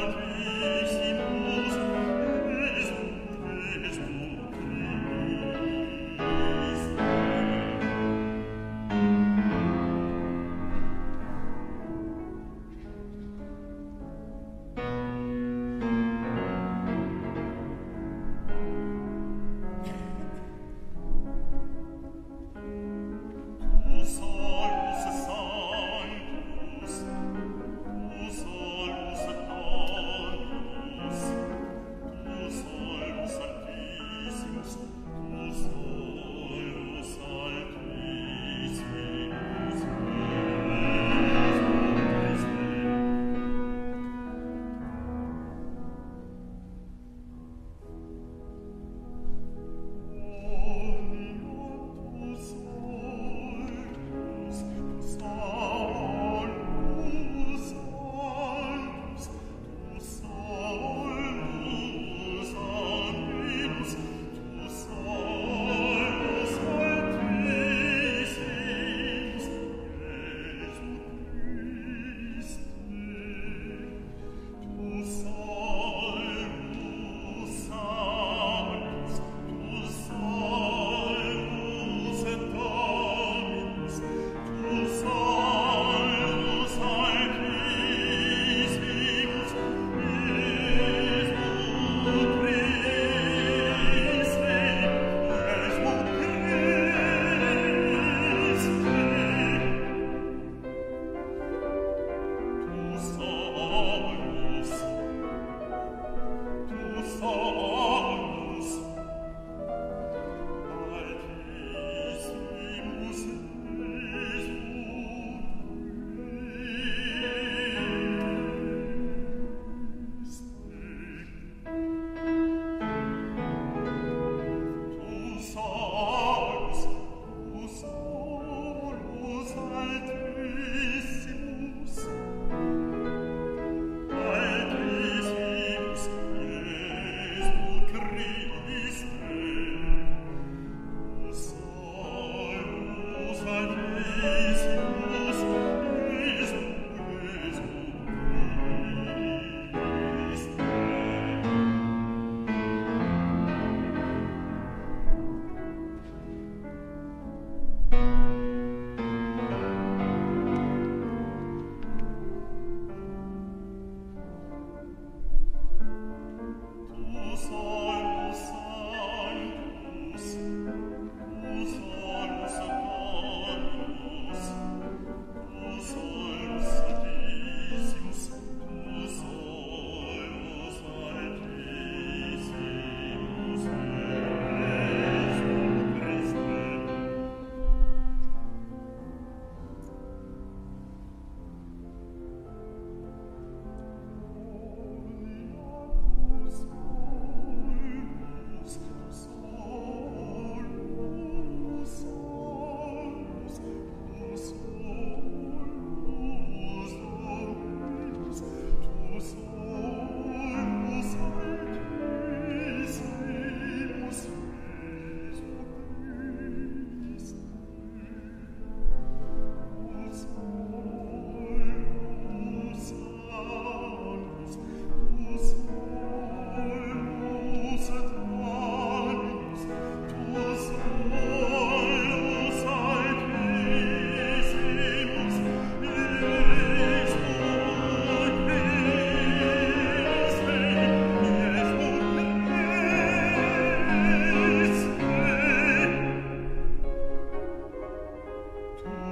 Lord.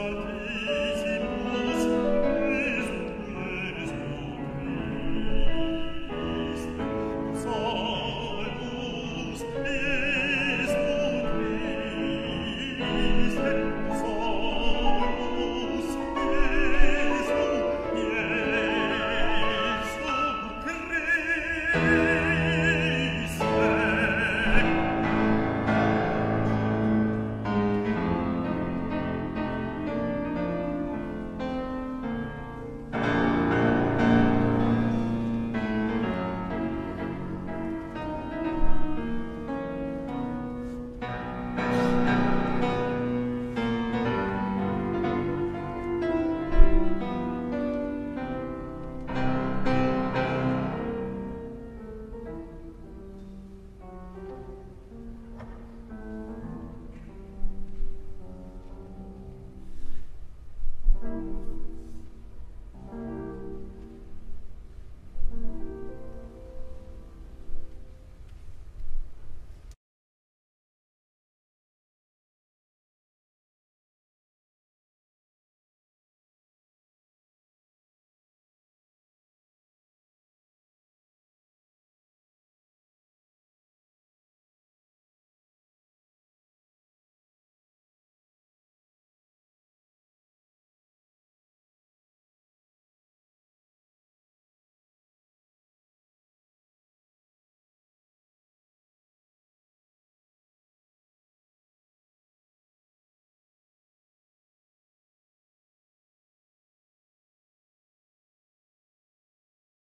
Salve